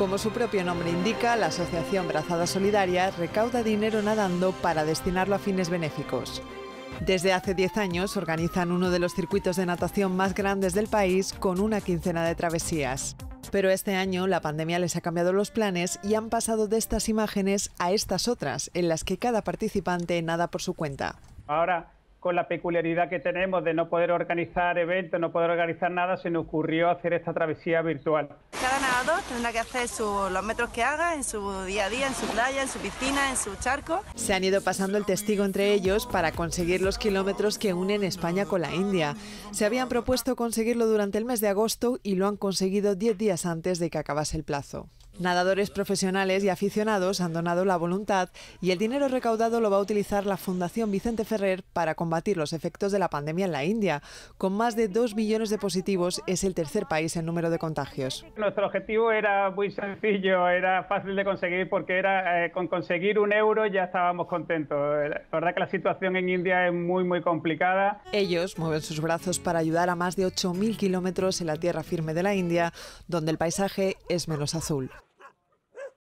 Como su propio nombre indica, la Asociación Brazada Solidaria recauda dinero nadando para destinarlo a fines benéficos. Desde hace 10 años organizan uno de los circuitos de natación más grandes del país con una quincena de travesías. Pero este año la pandemia les ha cambiado los planes y han pasado de estas imágenes a estas otras, en las que cada participante nada por su cuenta. Ahora con la peculiaridad que tenemos de no poder organizar eventos, no poder organizar nada, se nos ocurrió hacer esta travesía virtual. Cada tendrá que hacer los metros que haga en su día a día, en su playa, en su piscina, en su charco. Se han ido pasando el testigo entre ellos para conseguir los kilómetros que unen España con la India. Se habían propuesto conseguirlo durante el mes de agosto y lo han conseguido 10 días antes de que acabase el plazo. Nadadores profesionales y aficionados han donado la voluntad y el dinero recaudado lo va a utilizar la Fundación Vicente Ferrer para combatir los efectos de la pandemia en la India. Con más de 2 millones de positivos es el tercer país en número de contagios. Nuestro objetivo era muy sencillo, era fácil de conseguir porque era eh, con conseguir un euro ya estábamos contentos. La verdad que la situación en India es muy muy complicada. Ellos mueven sus brazos para ayudar a más de 8.000 kilómetros en la tierra firme de la India, donde el paisaje es menos azul.